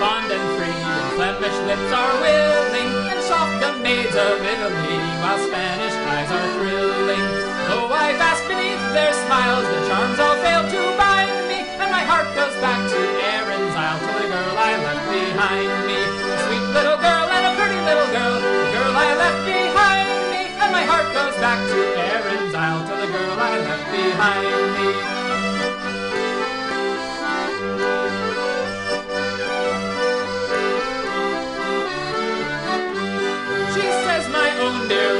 fond and free, and Flemish lips are willing, and soft the maids of Italy, while Spanish eyes are thrilling. Though I bask beneath their smiles, the charms all fail to bind me, and my heart goes back to Erin's Isle to the girl I left behind me. A sweet little girl and a pretty little girl, the girl I left behind me, and my heart goes back to Erin's Isle to the girl I left behind me.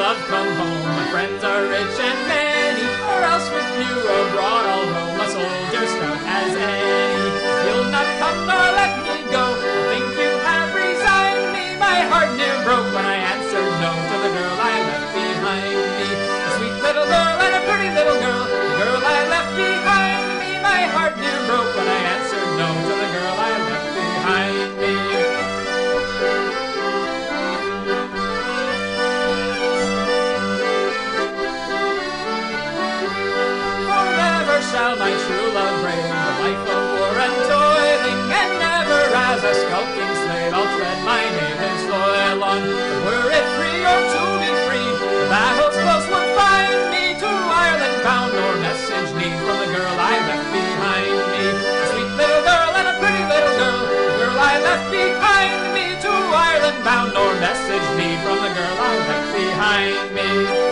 Love, come home. My friends are rich and many, or else with you abroad I'll roam, a soldier stout as any. You'll not come nor let me go. I think you have resigned me. My heart near broke when I answered no to the girl I left behind me. A sweet little girl and a pretty little girl, the girl I left behind me. My heart near broke when I answered no shall my true love reign, the life of war and toiling, and never as a skulking slave I'll tread my native soil on. Were it free or to be free, the battle's close would find me to Ireland bound, nor message need from the girl I left behind me. A sweet little girl and a pretty little girl, the girl I left behind me to Ireland bound, nor message need from the girl I left behind me.